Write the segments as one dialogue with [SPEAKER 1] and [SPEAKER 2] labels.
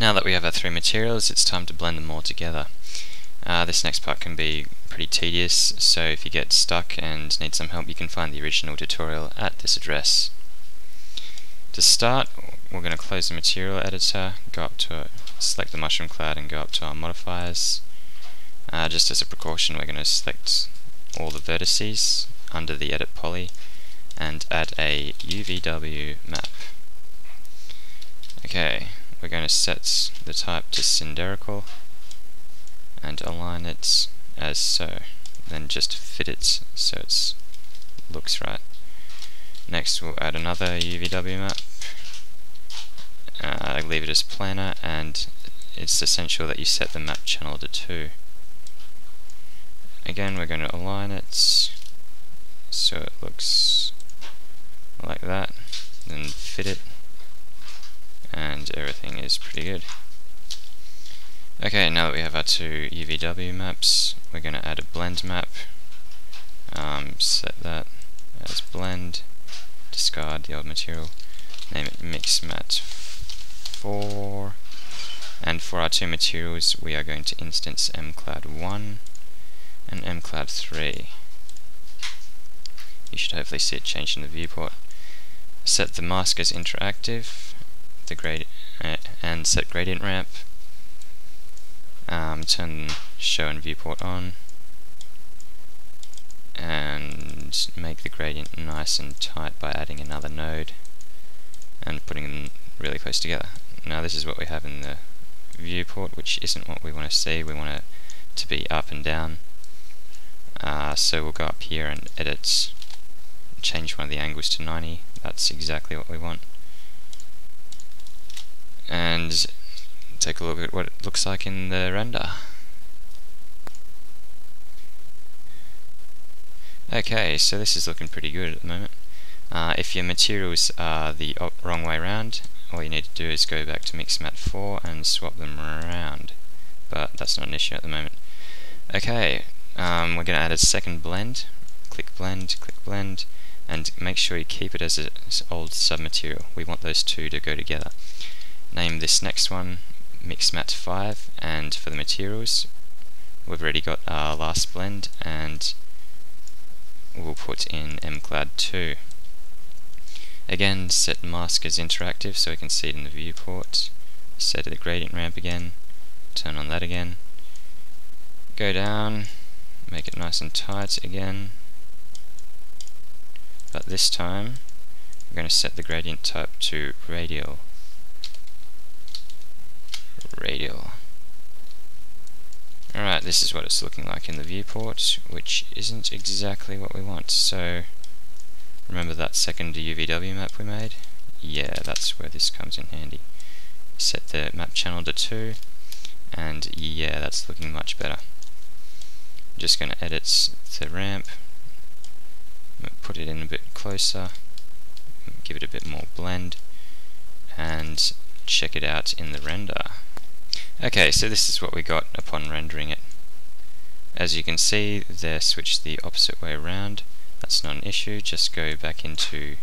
[SPEAKER 1] Now that we have our three materials, it's time to blend them all together. Uh, this next part can be pretty tedious, so if you get stuck and need some help, you can find the original tutorial at this address. To start, we're going to close the material editor, go up to select the mushroom cloud and go up to our modifiers. Uh, just as a precaution, we're going to select all the vertices under the edit poly and add a UVW map. Okay, we're going to set the type to cylindrical and align it as so. Then just fit it so it looks right. Next we'll add another UVW map. Uh, leave it as planar and it's essential that you set the map channel to 2. Again we're going to align it so it looks like that. Then fit it and everything is pretty good. Okay, now that we have our two UVW maps, we're going to add a blend map. Um, set that as blend, discard the old material, name it mix mat 4, and for our two materials we are going to instance mcloud1 and mcloud3. You should hopefully see it change in the viewport. Set the mask as interactive, the grade uh, and set gradient ramp. Um, turn show and viewport on and make the gradient nice and tight by adding another node and putting them really close together. Now this is what we have in the viewport which isn't what we want to see, we want it to be up and down uh, so we'll go up here and edit change one of the angles to 90 that's exactly what we want and take a look at what it looks like in the render. Okay, so this is looking pretty good at the moment. Uh, if your materials are the wrong way around, all you need to do is go back to Mixmat 4 and swap them around. But that's not an issue at the moment. Okay, um, we're going to add a second blend. Click blend, click blend, and make sure you keep it as an old submaterial. We want those two to go together name this next one mixmat 5 and for the materials we've already got our last blend and we'll put in mcloud 2 again set mask as interactive so we can see it in the viewport. Set the gradient ramp again. Turn on that again. Go down. Make it nice and tight again. But this time we're going to set the gradient type to radial radial. Alright, this is what it's looking like in the viewport, which isn't exactly what we want. So, remember that second UVW map we made? Yeah, that's where this comes in handy. Set the map channel to 2, and yeah, that's looking much better. I'm just going to edit the ramp, put it in a bit closer, give it a bit more blend, and check it out in the render. Okay, so this is what we got upon rendering it. As you can see, they're switched the opposite way around. That's not an issue, just go back into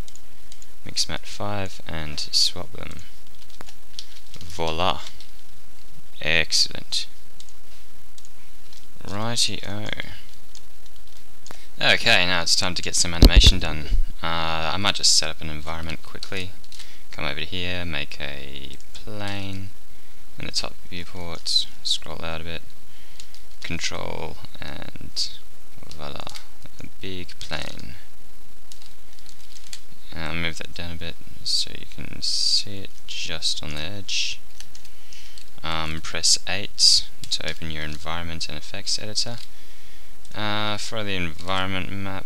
[SPEAKER 1] Mixmat 5 and swap them. Voila! Excellent. Righty-o. Okay, now it's time to get some animation done. Uh, I might just set up an environment quickly. Come over here, make a plane in the top viewport, scroll out a bit, control, and voila, a big plane. I'll move that down a bit so you can see it just on the edge. Um, press 8 to open your environment and effects editor. Uh, for the environment map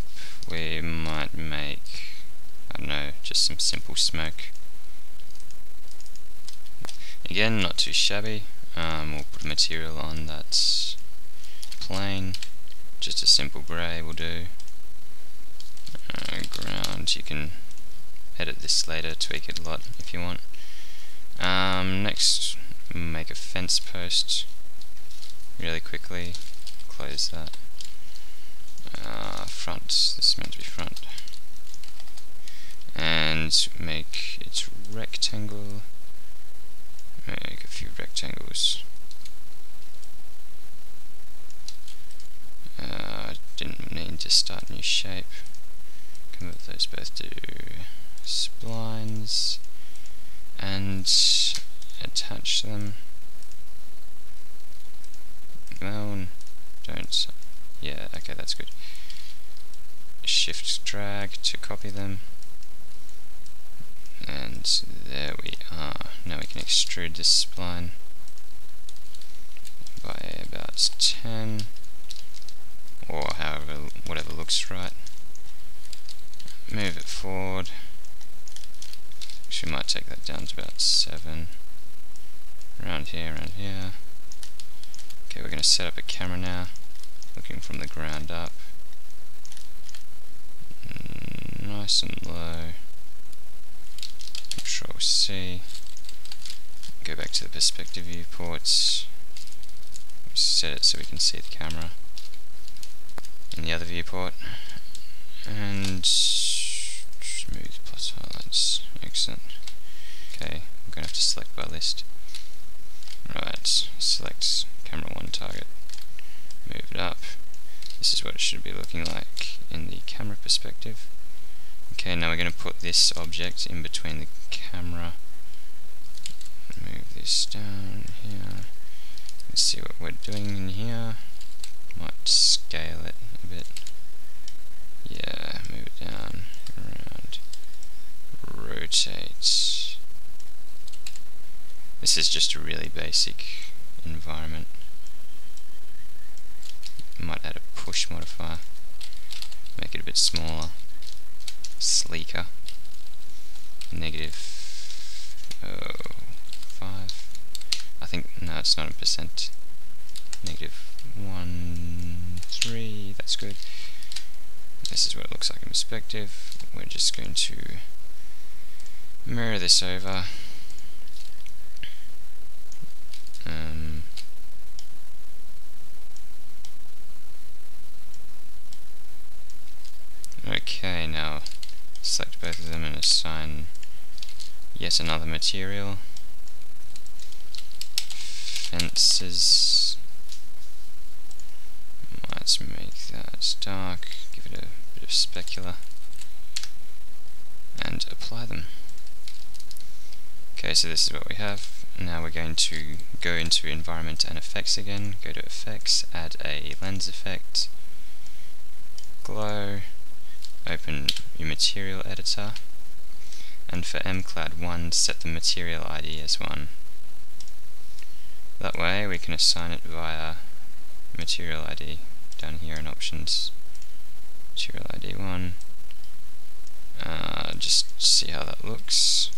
[SPEAKER 1] we might make, I don't know, just some simple smoke. Again, not too shabby. Um, we'll put a material on that's plain. Just a simple grey will do. Uh, ground, you can edit this later, tweak it a lot if you want. Um, next, make a fence post really quickly. Close that. Uh, front, this is meant to be front. And make it rectangle make a few rectangles. Uh, didn't need to start a new shape. Convert those both to splines and attach them. No, don't. Yeah, okay, that's good. Shift drag to copy them. And there we are. Now we can extrude this spline by about 10 or however, whatever looks right. Move it forward. Actually might take that down to about 7. Around here, around here. Okay, we're going to set up a camera now, looking from the ground up. Mm, nice and low. Control C. Go back to the perspective viewports. Set it so we can see the camera in the other viewport. And smooth plus highlights. Excellent. Okay, I'm going to have to select by list. Right, select camera 1 target. Move it up. This is what it should be looking like in the camera perspective. Okay, now we're going to put this object in between the camera. Move this down here. Let's see what we're doing in here. Might scale it a bit. Yeah, move it down, around, rotate. This is just a really basic environment. Might add a push modifier, make it a bit smaller, sleeker. Negative oh, five. I think no, it's not a percent. Negative one three. That's good. This is what it looks like in perspective. We're just going to mirror this over. Um, okay, now select both of them and assign yet another material. Fences. Let's make that dark, give it a bit of specular, and apply them. Okay, so this is what we have. Now we're going to go into environment and effects again, go to effects, add a lens effect, glow, open your material editor, and for mcloud1 set the material ID as 1. That way we can assign it via material ID down here in options, material ID 1, uh, just see how that looks.